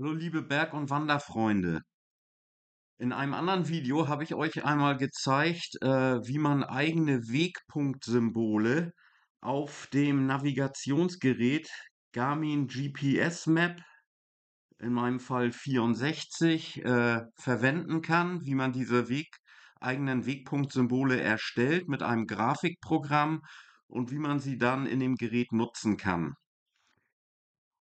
Hallo liebe Berg- und Wanderfreunde. In einem anderen Video habe ich euch einmal gezeigt, äh, wie man eigene Wegpunktsymbole auf dem Navigationsgerät Garmin GPS Map, in meinem Fall 64, äh, verwenden kann, wie man diese Weg, eigenen Wegpunktsymbole erstellt mit einem Grafikprogramm und wie man sie dann in dem Gerät nutzen kann.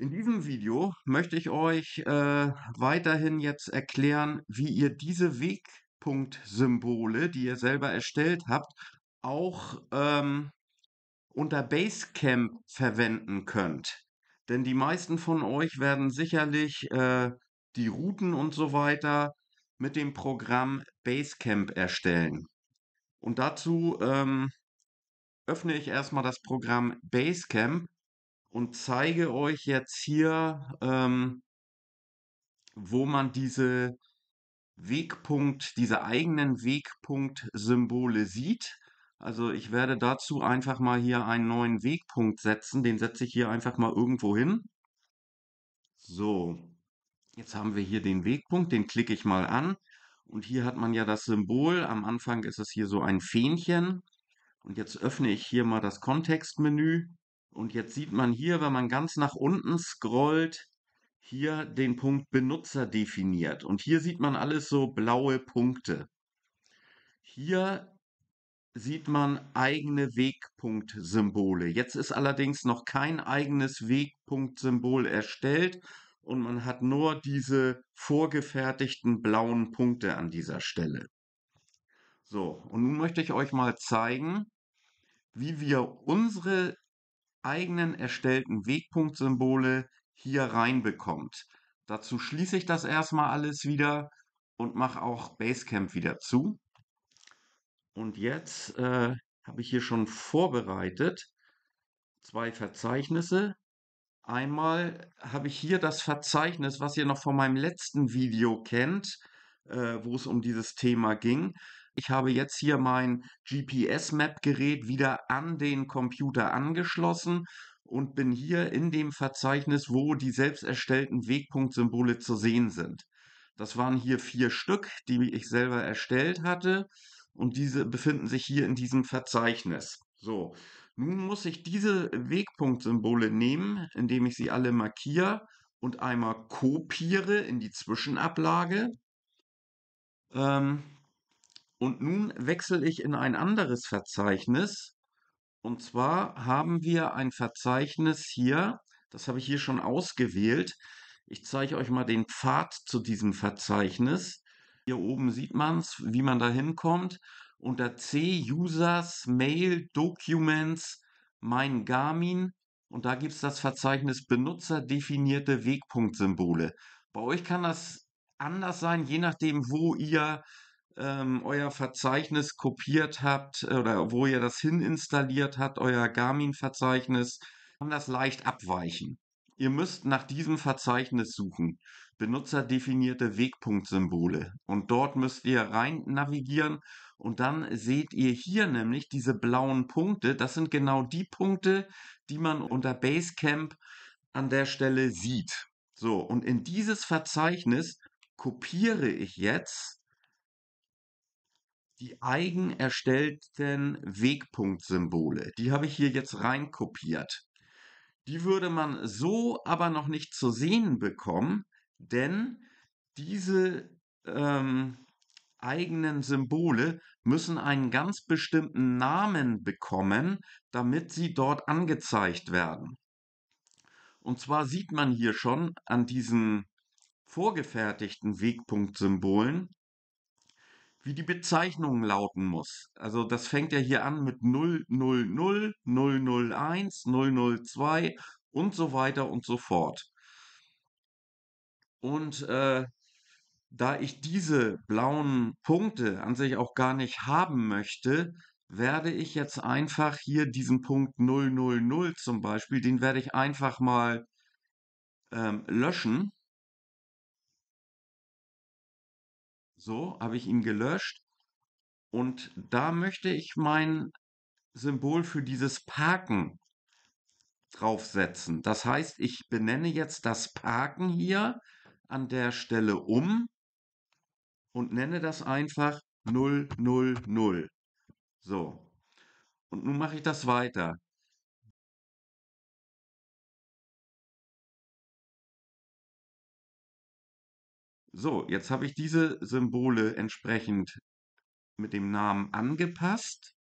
In diesem Video möchte ich euch äh, weiterhin jetzt erklären, wie ihr diese Wegpunktsymbole, die ihr selber erstellt habt, auch ähm, unter Basecamp verwenden könnt. Denn die meisten von euch werden sicherlich äh, die Routen und so weiter mit dem Programm Basecamp erstellen. Und dazu ähm, öffne ich erstmal das Programm Basecamp und zeige euch jetzt hier, ähm, wo man diese Wegpunkt, diese eigenen Wegpunktsymbole sieht. Also ich werde dazu einfach mal hier einen neuen Wegpunkt setzen. Den setze ich hier einfach mal irgendwo hin. So, jetzt haben wir hier den Wegpunkt, den klicke ich mal an. Und hier hat man ja das Symbol. Am Anfang ist es hier so ein Fähnchen. Und jetzt öffne ich hier mal das Kontextmenü und jetzt sieht man hier, wenn man ganz nach unten scrollt, hier den Punkt Benutzer definiert. Und hier sieht man alles so blaue Punkte. Hier sieht man eigene Wegpunktsymbole. Jetzt ist allerdings noch kein eigenes Wegpunktsymbol erstellt und man hat nur diese vorgefertigten blauen Punkte an dieser Stelle. So, und nun möchte ich euch mal zeigen, wie wir unsere eigenen erstellten Wegpunktsymbole hier reinbekommt. Dazu schließe ich das erstmal alles wieder und mache auch Basecamp wieder zu. Und jetzt äh, habe ich hier schon vorbereitet zwei Verzeichnisse. Einmal habe ich hier das Verzeichnis, was ihr noch von meinem letzten Video kennt, äh, wo es um dieses Thema ging. Ich habe jetzt hier mein GPS-Map-Gerät wieder an den Computer angeschlossen und bin hier in dem Verzeichnis, wo die selbst erstellten Wegpunktsymbole zu sehen sind. Das waren hier vier Stück, die ich selber erstellt hatte und diese befinden sich hier in diesem Verzeichnis. So, nun muss ich diese Wegpunktsymbole nehmen, indem ich sie alle markiere und einmal kopiere in die Zwischenablage. Ähm, und nun wechsle ich in ein anderes Verzeichnis. Und zwar haben wir ein Verzeichnis hier, das habe ich hier schon ausgewählt. Ich zeige euch mal den Pfad zu diesem Verzeichnis. Hier oben sieht man es, wie man da hinkommt. Unter C Users Mail Documents Mein Garmin und da gibt es das Verzeichnis benutzerdefinierte Wegpunktsymbole. Bei euch kann das anders sein, je nachdem, wo ihr ähm, euer Verzeichnis kopiert habt oder wo ihr das hin installiert habt, euer Garmin-Verzeichnis, kann das leicht abweichen. Ihr müsst nach diesem Verzeichnis suchen. Benutzerdefinierte Wegpunktsymbole. Und dort müsst ihr rein navigieren und dann seht ihr hier nämlich diese blauen Punkte. Das sind genau die Punkte, die man unter Basecamp an der Stelle sieht. So, und in dieses Verzeichnis kopiere ich jetzt die eigen erstellten Wegpunktsymbole. Die habe ich hier jetzt rein kopiert. Die würde man so aber noch nicht zu sehen bekommen, denn diese ähm, eigenen Symbole müssen einen ganz bestimmten Namen bekommen, damit sie dort angezeigt werden. Und zwar sieht man hier schon an diesen vorgefertigten Wegpunktsymbolen, wie die Bezeichnung lauten muss. Also das fängt ja hier an mit 000, 001, 002 und so weiter und so fort. Und äh, da ich diese blauen Punkte an sich auch gar nicht haben möchte, werde ich jetzt einfach hier diesen Punkt 000 zum Beispiel, den werde ich einfach mal ähm, löschen So, habe ich ihn gelöscht. Und da möchte ich mein Symbol für dieses Parken draufsetzen. Das heißt, ich benenne jetzt das Parken hier an der Stelle um und nenne das einfach 000. So. Und nun mache ich das weiter. So, jetzt habe ich diese Symbole entsprechend mit dem Namen angepasst.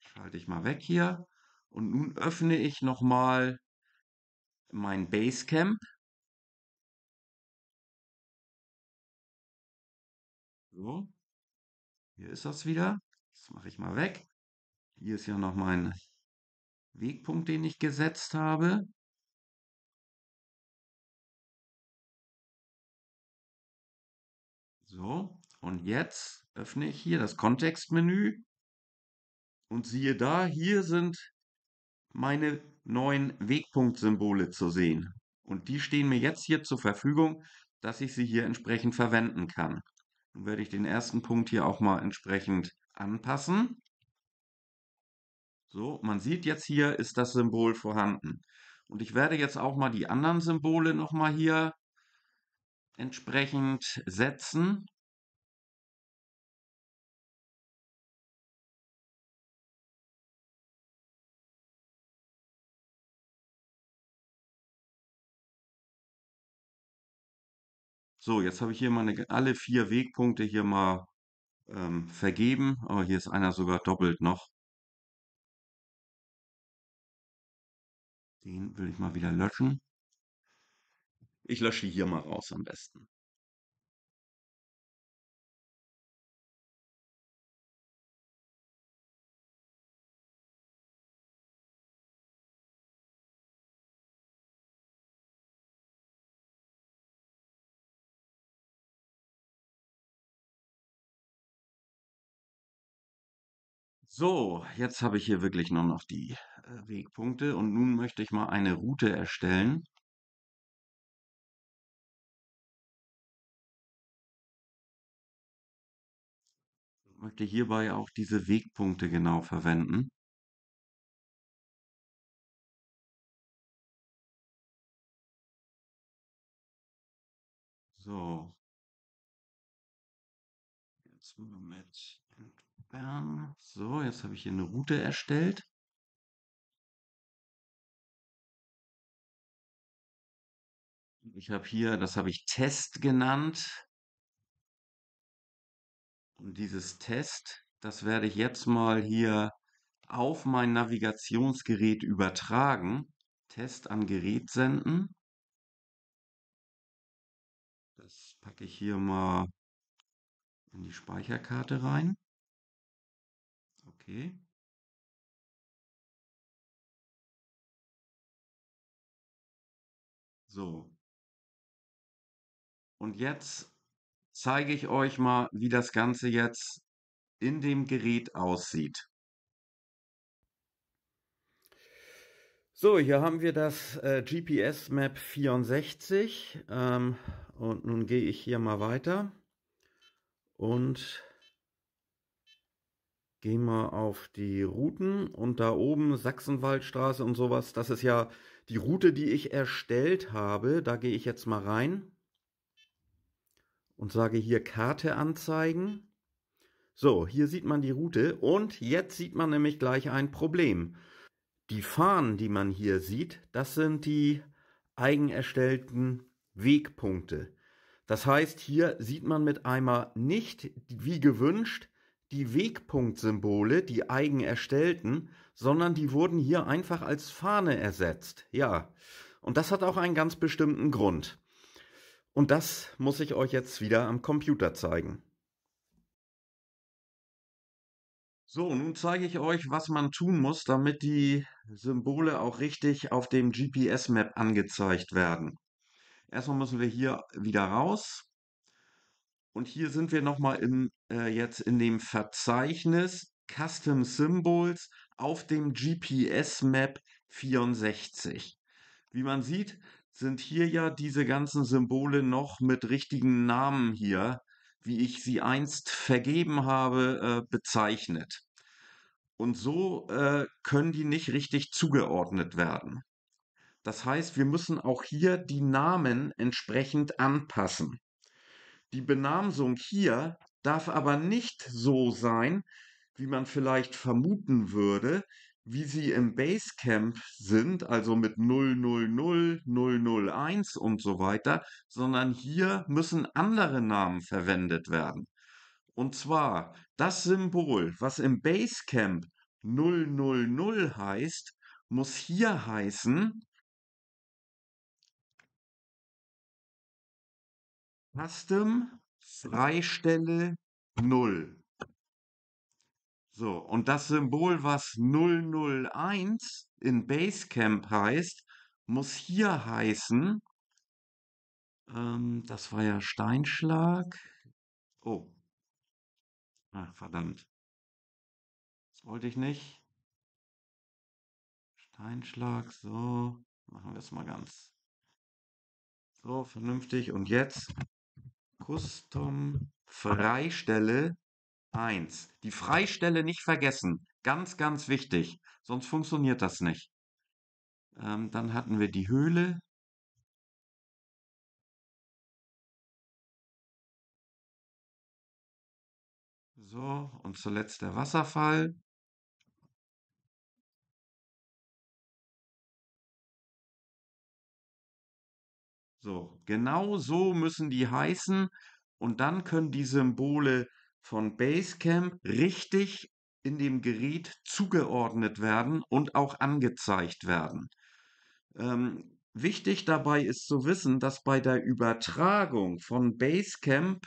Schalte ich mal weg hier. Und nun öffne ich nochmal mein Basecamp. So, hier ist das wieder. Das mache ich mal weg. Hier ist ja noch mein Wegpunkt, den ich gesetzt habe. So, und jetzt öffne ich hier das Kontextmenü und siehe da, hier sind meine neuen Wegpunktsymbole zu sehen. Und die stehen mir jetzt hier zur Verfügung, dass ich sie hier entsprechend verwenden kann. Nun werde ich den ersten Punkt hier auch mal entsprechend anpassen. So, man sieht jetzt hier ist das Symbol vorhanden. Und ich werde jetzt auch mal die anderen Symbole nochmal hier entsprechend setzen. So, jetzt habe ich hier meine alle vier Wegpunkte hier mal ähm, vergeben, aber hier ist einer sogar doppelt noch. Den will ich mal wieder löschen. Ich lösche hier mal raus am besten. So, jetzt habe ich hier wirklich nur noch die äh, Wegpunkte und nun möchte ich mal eine Route erstellen. Möchte hierbei auch diese Wegpunkte genau verwenden. So. Jetzt mit entfernen. So, jetzt habe ich hier eine Route erstellt. Ich habe hier, das habe ich Test genannt. Dieses Test, das werde ich jetzt mal hier auf mein Navigationsgerät übertragen. Test an Gerät senden. Das packe ich hier mal in die Speicherkarte rein. Okay. So. Und jetzt zeige ich euch mal, wie das Ganze jetzt in dem Gerät aussieht. So, hier haben wir das äh, GPS Map 64 ähm, und nun gehe ich hier mal weiter und gehe mal auf die Routen und da oben Sachsenwaldstraße und sowas, das ist ja die Route, die ich erstellt habe. Da gehe ich jetzt mal rein und sage hier Karte anzeigen. So, hier sieht man die Route und jetzt sieht man nämlich gleich ein Problem. Die Fahnen, die man hier sieht, das sind die eigen erstellten Wegpunkte. Das heißt, hier sieht man mit einmal nicht, wie gewünscht, die Wegpunktsymbole, die eigen erstellten, sondern die wurden hier einfach als Fahne ersetzt. Ja, und das hat auch einen ganz bestimmten Grund. Und das muss ich euch jetzt wieder am Computer zeigen. So, nun zeige ich euch, was man tun muss, damit die Symbole auch richtig auf dem GPS-Map angezeigt werden. Erstmal müssen wir hier wieder raus. Und hier sind wir nochmal in, äh, jetzt in dem Verzeichnis Custom Symbols auf dem GPS-Map 64. Wie man sieht, sind hier ja diese ganzen Symbole noch mit richtigen Namen hier, wie ich sie einst vergeben habe, äh, bezeichnet. Und so äh, können die nicht richtig zugeordnet werden. Das heißt, wir müssen auch hier die Namen entsprechend anpassen. Die Benamsung hier darf aber nicht so sein, wie man vielleicht vermuten würde, wie sie im Basecamp sind, also mit 000, 001 und so weiter, sondern hier müssen andere Namen verwendet werden. Und zwar das Symbol, was im Basecamp 000 heißt, muss hier heißen Custom Freistelle 0. So, und das Symbol, was 001 in Basecamp heißt, muss hier heißen, ähm, das war ja Steinschlag. Oh. Ah, verdammt. Das wollte ich nicht. Steinschlag, so. Machen wir es mal ganz. So, vernünftig. Und jetzt Custom Freistelle 1. Die Freistelle nicht vergessen. Ganz, ganz wichtig. Sonst funktioniert das nicht. Ähm, dann hatten wir die Höhle. So, und zuletzt der Wasserfall. So, genau so müssen die heißen. Und dann können die Symbole von Basecamp richtig in dem Gerät zugeordnet werden und auch angezeigt werden. Ähm, wichtig dabei ist zu wissen, dass bei der Übertragung von Basecamp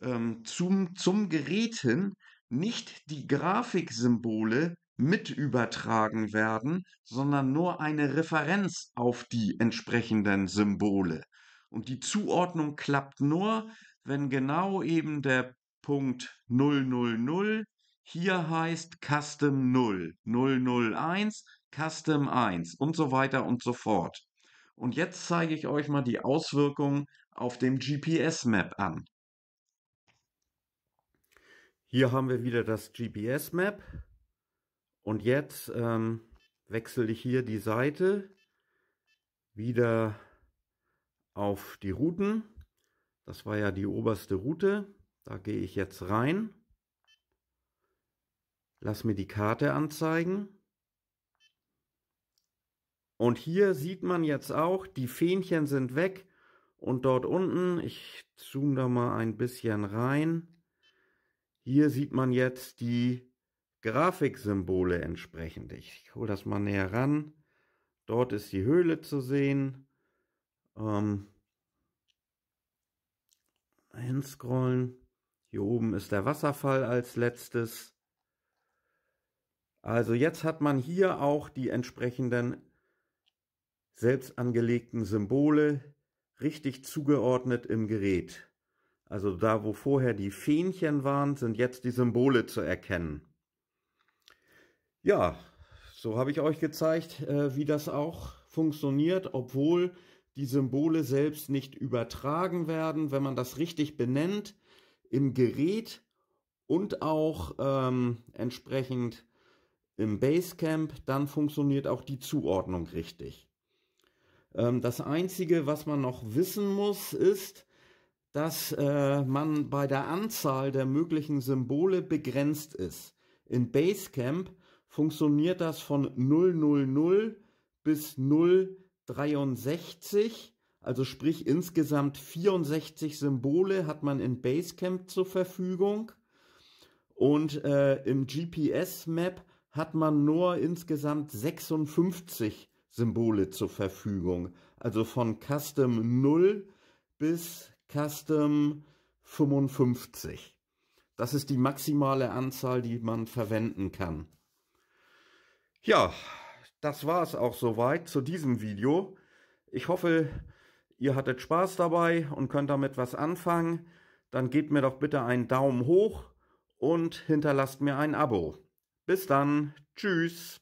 ähm, zum, zum Gerät hin nicht die Grafiksymbole mit übertragen werden, sondern nur eine Referenz auf die entsprechenden Symbole. Und die Zuordnung klappt nur, wenn genau eben der Punkt 000 hier heißt Custom 0, 001, Custom 1 und so weiter und so fort. Und jetzt zeige ich euch mal die Auswirkungen auf dem GPS-Map an. Hier haben wir wieder das GPS-Map und jetzt ähm, wechsle ich hier die Seite wieder auf die Routen. Das war ja die oberste Route. Da gehe ich jetzt rein. Lass mir die Karte anzeigen. Und hier sieht man jetzt auch, die Fähnchen sind weg. Und dort unten, ich zoome da mal ein bisschen rein. Hier sieht man jetzt die Grafiksymbole entsprechend. Ich hole das mal näher ran. Dort ist die Höhle zu sehen. Ähm, hinscrollen. Hier oben ist der Wasserfall als letztes. Also jetzt hat man hier auch die entsprechenden selbst angelegten Symbole richtig zugeordnet im Gerät. Also da, wo vorher die Fähnchen waren, sind jetzt die Symbole zu erkennen. Ja, so habe ich euch gezeigt, äh, wie das auch funktioniert, obwohl die Symbole selbst nicht übertragen werden, wenn man das richtig benennt im Gerät und auch ähm, entsprechend im Basecamp, dann funktioniert auch die Zuordnung richtig. Ähm, das Einzige, was man noch wissen muss, ist, dass äh, man bei der Anzahl der möglichen Symbole begrenzt ist. In Basecamp funktioniert das von 000 bis 063 also sprich insgesamt 64 Symbole hat man in Basecamp zur Verfügung. Und äh, im GPS-Map hat man nur insgesamt 56 Symbole zur Verfügung. Also von Custom 0 bis Custom 55. Das ist die maximale Anzahl, die man verwenden kann. Ja, das war es auch soweit zu diesem Video. Ich hoffe, ihr hattet Spaß dabei und könnt damit was anfangen, dann gebt mir doch bitte einen Daumen hoch und hinterlasst mir ein Abo. Bis dann, tschüss.